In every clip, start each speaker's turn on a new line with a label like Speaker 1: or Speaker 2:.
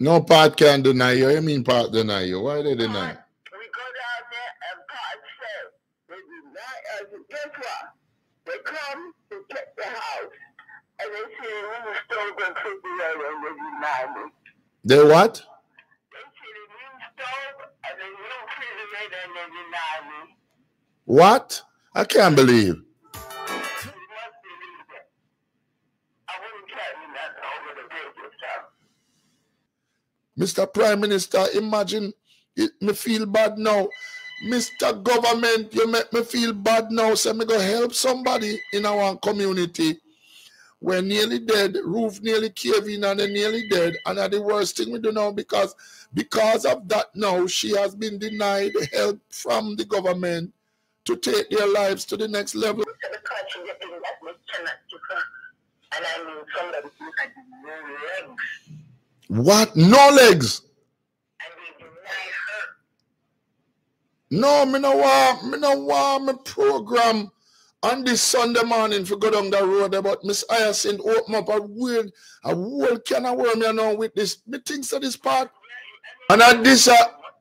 Speaker 1: No PATH can deny you. You mean PATH deny you? Why they deny?
Speaker 2: PATH, we go down there and PATH says they deny us. Guess what? They come to check the house and they see oh, the new stove and refrigerator and they deny me.
Speaker 1: They what?
Speaker 2: They see the new stove and the new refrigerator and they deny me.
Speaker 1: What? I can't believe. Mr. Prime Minister, imagine it me feel bad now. Mr. Government, you make me feel bad now. Say me go help somebody in our community. We're nearly dead, roof nearly cave in and they're nearly dead. And that's the worst thing we do now because because of that now she has been denied help from the government to take their lives to the next level.
Speaker 2: To
Speaker 1: What?
Speaker 2: Her.
Speaker 1: No, me no want, me no want me program on this Sunday morning for go down the road but Miss Hyacinth open up a weird, a whole can of worm, you know, with this, me thinks of this part. And at this, uh,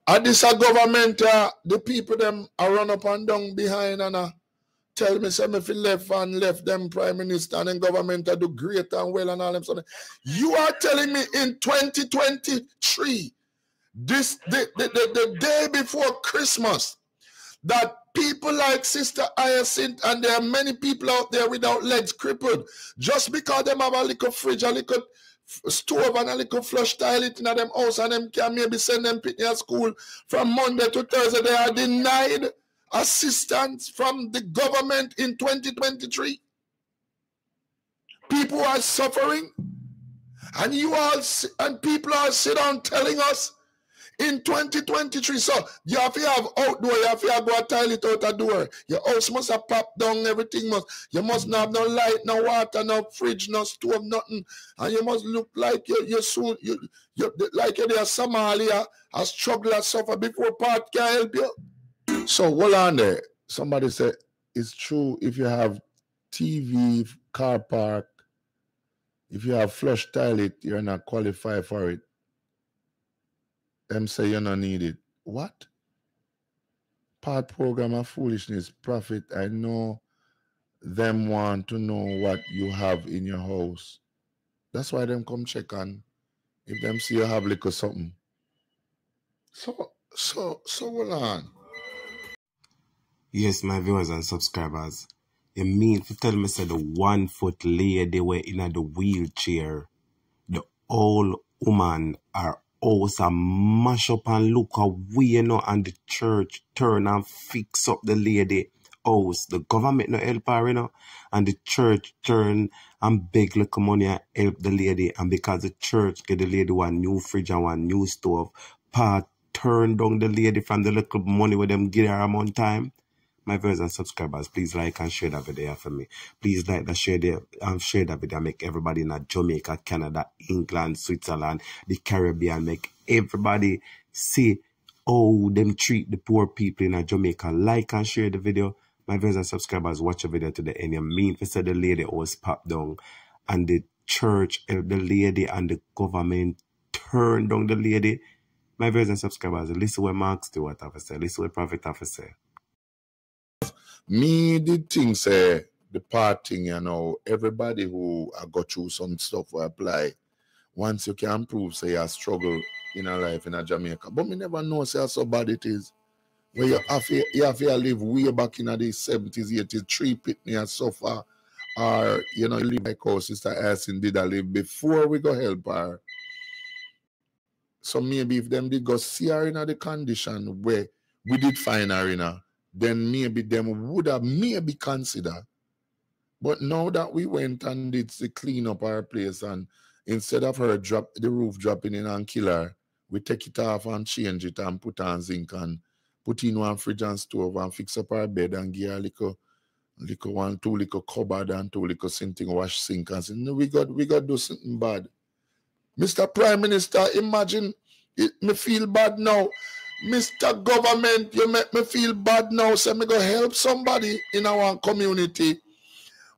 Speaker 1: at this uh, government, uh, the people them are run up and down behind and uh, tell me some if you left and left them prime minister and government uh, do great and well and all them something. You are telling me in 2023, this the, the, the, the day before Christmas, that people like Sister Hyacinth and there are many people out there without legs crippled just because them have a little fridge, a little stove and a little flush toilet in them house and them can maybe send them at school from Monday to Thursday. They are denied assistance from the government in 2023. People are suffering and you all and people are sit down telling us in 2023. So you have to have outdoor, you have to have go toilet out a door. Your house must have popped down, everything must. You must not have no light, no water, no fridge, no stove, nothing. And you must look like you you soon you, you like you're there Somalia, a struggle, a suffer before PATH can help you. So hold on there. Somebody said it's true if you have TV, car park, if you have flush toilet, you're not qualified for it. Them say you're not needed. What? PATH program of foolishness, profit. I know them want to know what you have in your house. That's why them come check on. If them see you have little something. So so so hold on.
Speaker 3: Yes, my viewers and subscribers. You mean to tell me say the one foot lady were in a the wheelchair, the old woman are also mash up and look away, you know, and the church turn and fix up the lady house. The government no help her, you know, and the church turn and beg little money and help the lady. And because the church get the lady one new fridge and one new stove, PATH turn down the lady from the little money with them get her month time my viewers and subscribers, please like and share that video for me. Please like the share the um, share that video. Make everybody in Jamaica, Canada, England, Switzerland, the Caribbean. Make everybody see how them treat the poor people in Jamaica. Like and share the video. My viewers and subscribers, watch the video to the end. You mean say the lady was popped down, and the church the lady, and the government turned down the lady. My viewers and subscribers, listen what Mark Stewart have to say. Listen what Prophet say.
Speaker 1: Me did think say the PATH thing, you know, everybody who I got through some stuff will apply. Once you can prove say you struggle in a life in a Jamaica. But me never know say how so bad it is. Where you have to, you have to live way back in the 70s, 80s, three pitney and suffer. Or, you know, live like our sister Aston did I live before we go help her. So maybe if them did go see her in the condition where we did find her in her, then maybe them would have maybe consider. But now that we went and did the clean up our place and instead of her drop the roof dropping in and kill her, we take it off and change it and put on zinc and put in one fridge and stove and fix up our bed and give her little little one, two little cupboard and two little something wash sink and say, no, we got we got do something bad. Mr. Prime Minister, imagine it me feel bad now. Mr. Government, you make me feel bad now. Say me go help somebody in our community.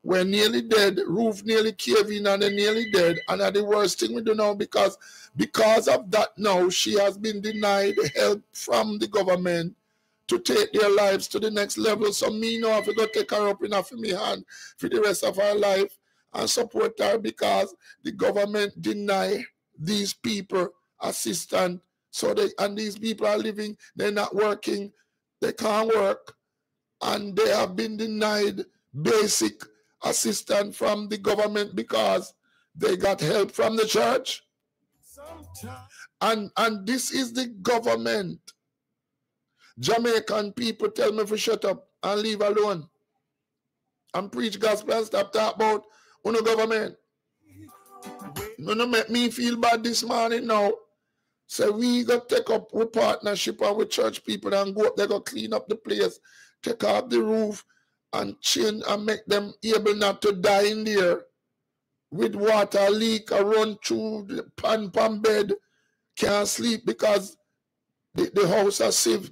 Speaker 1: We're nearly dead, roof nearly caved in and they're nearly dead. And are the worst thing we do now because because of that now she has been denied help from the government to take their lives to the next level. So me now have to go take her up in my hand for the rest of her life and support her because the government deny these people assistance. So they and these people are living, they're not working, they can't work, and they have been denied basic assistance from the government because they got help from the church. And and this is the government. Jamaican people tell me to shut up and leave alone. And preach gospel and stop talking about uno government. No, no make me feel bad this morning now. So we got take up with partnership and with church people and go up there, go clean up the place, take off the roof and change and make them able not to die in there with water leak or run through the pan pan bed, can't sleep because the, the house is sieve.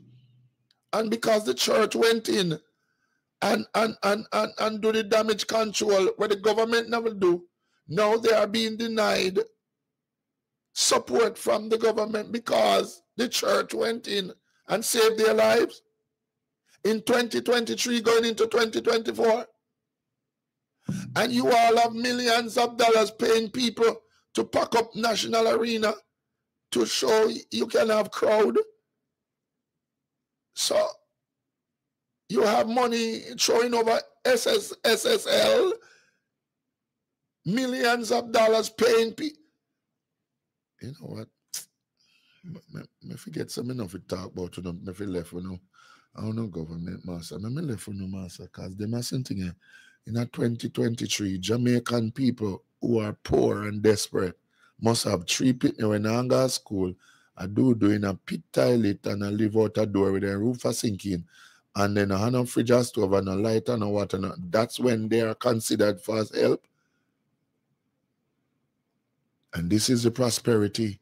Speaker 1: And because the church went in and, and, and, and, and do the damage control where the government never do, now they are being denied support from the government because the church went in and saved their lives? In 2023 going into 2024 and you all have millions of dollars paying people to pack up national arena to show you can have crowd. So you have money showing over SS, SSL millions of dollars paying people you know what? Me, me forget some enough to talk about you know, me fi left you know. I don't know government master. Me, me left you know master because are something here. In a 2023, Jamaican people who are poor and desperate must have three pitney when I go school. I do doing a pit toilet and I live out a door with a roof a sinking. And then a hand on fridge stove and a light and a water. That's when they are considered for help. And this is the prosperity.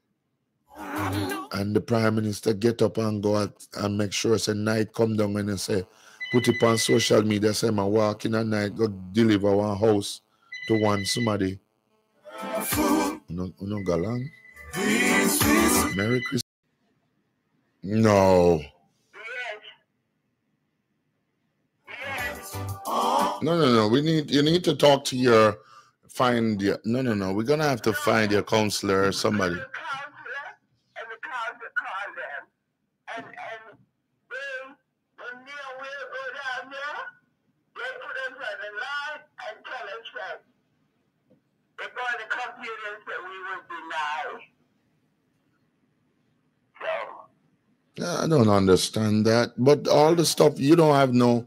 Speaker 1: And the prime minister get up and go and make sure say night come down and say, put it on social media, say my walk in at night, go deliver one house to one somebody. No, no galang. Merry Christmas. No. No, no, no. We need you need to talk to your find your no no no we're gonna have to find your counselor or somebody
Speaker 2: and the counselor called them. And, and they, when they will go down there, they put us on the line and tell us that they're going to computers that we would deny. So,
Speaker 1: Yeah, I don't understand that. But all the stuff you don't have no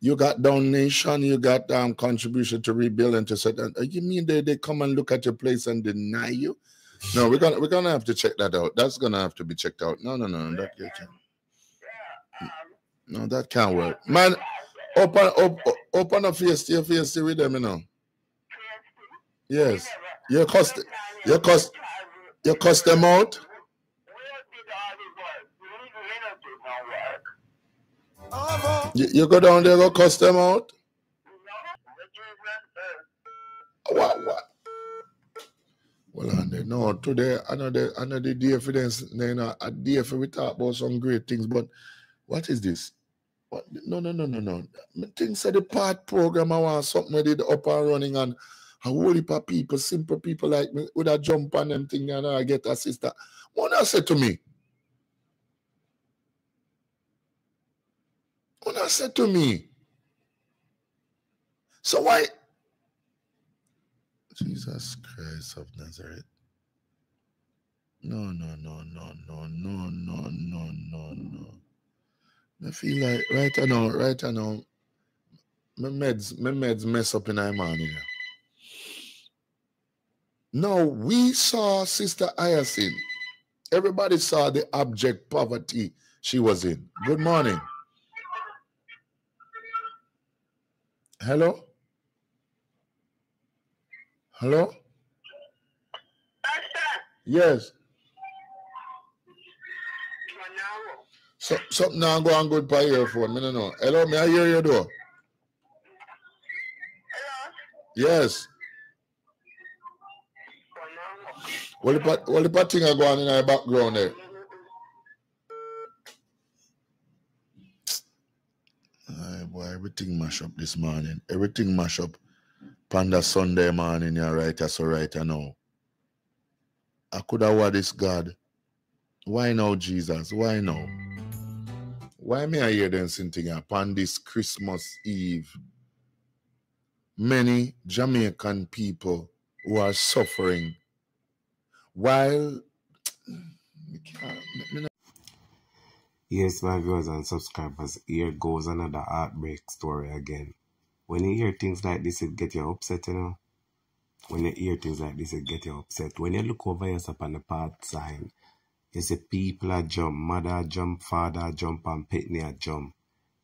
Speaker 1: you got donation, you got um contribution to rebuild and to set that. You mean they, they come and look at your place and deny you? No, we're gonna we're gonna have to check that out. That's gonna have to be checked out. No, no, no, that can't. No, that can't work. Man, open op, open a face your face with them, you know. Yes. You cost you cost you cuss them out.
Speaker 2: we did all the work. We didn't do no work.
Speaker 1: You, you go down there, go cuss them out. What what? Well, and then, no, today another another day for them, know, a day for we talk about some great things. But what is this? What? No, no, no, no, no. Me think say the PATH program I want something with it up and running and a whole heap of people, simple people like me, would have jump on them thing and I get assistant. What I said to me? I said to me? So why? Jesus Christ of Nazareth. No, no, no, no, no, no, no, no, no, no. I feel like right now, right now, my meds, my meds mess up in my morning. No, we saw Sister Hyacinth. Everybody saw the abject poverty she was in. Good morning. Hello? Hello?
Speaker 2: Pastor,
Speaker 1: Yes. So, something now go on good by earphone. Me no know. Hello, may I hear you though?
Speaker 2: Hello?
Speaker 1: Yes. What the what the thing are going in our background there? Aye, boy, everything mash up this morning. Everything mash up. Panda Sunday morning, you're right, that's all right, I know. I could have what this God. Why now, Jesus? Why now? Why me I hear them singing upon this Christmas Eve? Many Jamaican people who are suffering while
Speaker 3: Yes, my viewers and subscribers, here goes another heartbreak story again. When you hear things like this, it get you upset, you know. When you hear things like this, it get you upset. When you look over yourself on the path sign, you see people a jump, mother jump, father jump, and pitney a jump.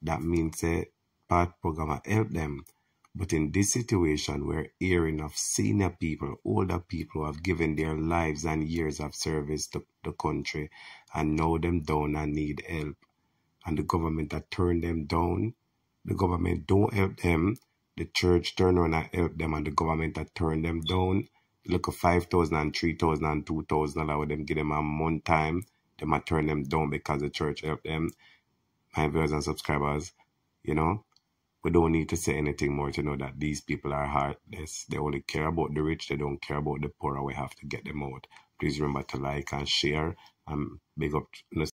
Speaker 3: That means a part program a help them. But in this situation, we're hearing of senior people, older people who have given their lives and years of service to the country and now them down and need help. And the government that turned them down, the government don't help them. The church turn around and help them, and the government that turned them down, look at 5,000 and 3,000 and 2,000 allow them give them a month time. Them a turn them down because the church helped them. My viewers and subscribers, you know, we don't need to say anything more to know that these people are heartless. They only care about the rich, they don't care about the poor, we have to get them out. Please remember to like and share and big up